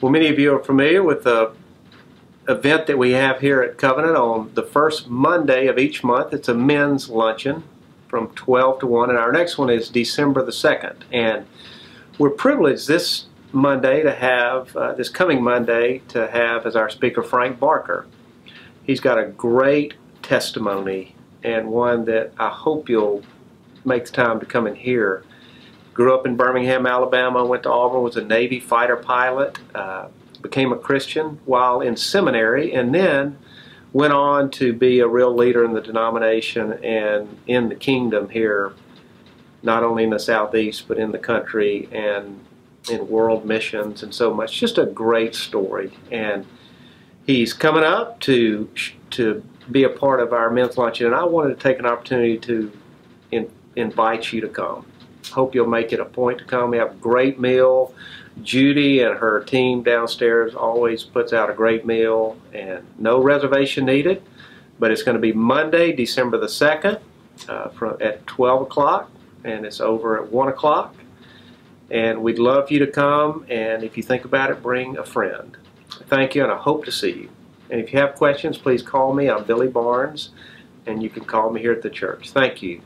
Well, many of you are familiar with the event that we have here at Covenant on the first Monday of each month. It's a men's luncheon from 12 to 1, and our next one is December the 2nd. And we're privileged this Monday to have, uh, this coming Monday, to have as our speaker Frank Barker. He's got a great testimony and one that I hope you'll make the time to come and hear. Grew up in Birmingham, Alabama, went to Auburn, was a Navy fighter pilot, uh, became a Christian while in seminary, and then went on to be a real leader in the denomination and in the kingdom here, not only in the southeast, but in the country and in world missions and so much. Just a great story. And he's coming up to to be a part of our men's luncheon, and I wanted to take an opportunity to in, invite you to come. Hope you'll make it a point to come. We have a great meal. Judy and her team downstairs always puts out a great meal, and no reservation needed. But it's going to be Monday, December the 2nd, uh, from, at 12 o'clock, and it's over at 1 o'clock. And we'd love you to come, and if you think about it, bring a friend. Thank you, and I hope to see you. And if you have questions, please call me. I'm Billy Barnes, and you can call me here at the church. Thank you.